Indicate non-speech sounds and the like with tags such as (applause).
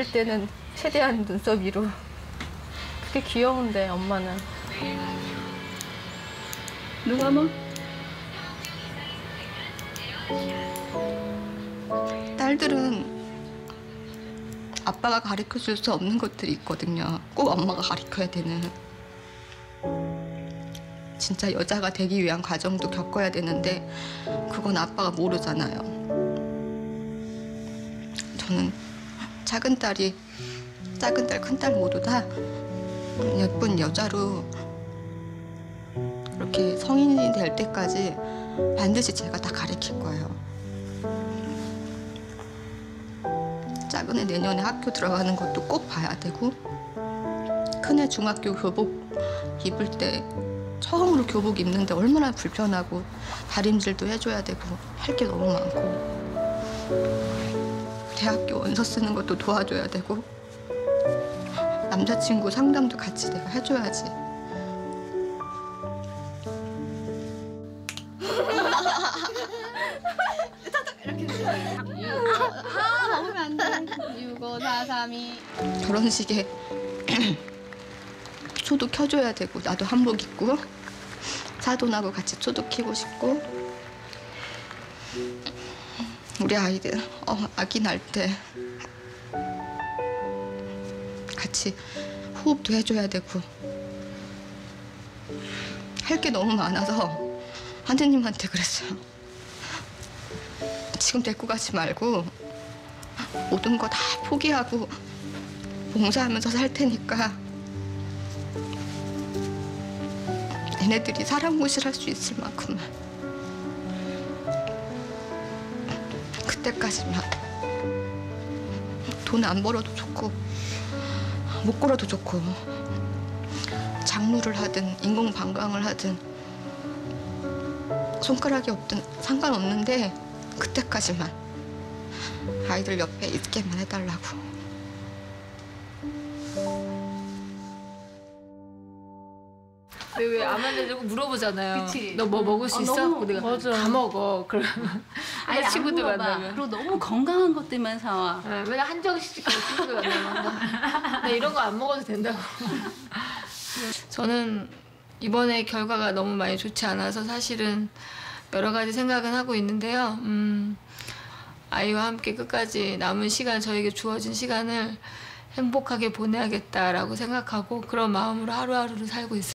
그럴 때는 최대한 눈썹 위로. 그게 귀여운데 엄마는. 누가 뭐? 딸들은 아빠가 가르쳐 줄 수 없는 것들이 있거든요. 꼭 엄마가 가르쳐야 되는. 진짜 여자가 되기 위한 과정도 겪어야 되는데 그건 아빠가 모르잖아요. 저는 작은 딸이 작은 딸, 큰 딸 모두 다 예쁜 여자로 이렇게 성인이 될 때까지 반드시 제가 다 가르칠 거예요. 작은 애 내년에 학교 들어가는 것도 꼭 봐야 되고 큰애 중학교 교복 입을 때 처음으로 교복 입는데 얼마나 불편하고 다림질도 해줘야 되고 할 게 너무 많고 대학교 원서 쓰는 것도 도와줘야 되고 남자친구 상담도 같이 내가 해줘야지 아 먹으면 안 돼. 6, 5, 4, 3, 2. 결혼식에 (clears throat) 초도 켜줘야 되고 나도 한복 입고 사돈하고 같이 초도 켜고 싶고 우리 아이들 어, 아기 날때 같이 호흡도 해줘야 되고 할 게 너무 많아서 하느님한테 그랬어요. 지금 데리고 가지 말고 모든 거 다 포기하고 봉사하면서 살 테니까 얘네들이 사랑무실할 수 있을 만큼만 그때까지만 돈 안 벌어도 좋고 못 벌어도 좋고 장로를 하든 인공 방광을 하든 손가락이 없든 상관없는데 그때까지만 아이들 옆에 있게만 해달라고. 왜 안 만져주고 물어보잖아요. 그치. 너뭐 먹을 수 어, 있어? 너무- 내가 맞아. 다 먹어. 그러면 아니 (laughs) 안 친구들. 만나면. 그리고 너무 건강한 것들만 사와. 네, 한정식 시키고 친구들 만나면 나 (laughs) 이런 거 안 먹어도 된다고. 저는 이번에 결과가 너무 많이 좋지 않아서 사실은 여러 가지 생각은 하고 있는데요. 음, 아이와 함께 끝까지 남은 시간, 저에게 주어진 시간을 행복하게 보내야겠다라고 생각하고 그런 마음으로 하루하루를 살고 있어요.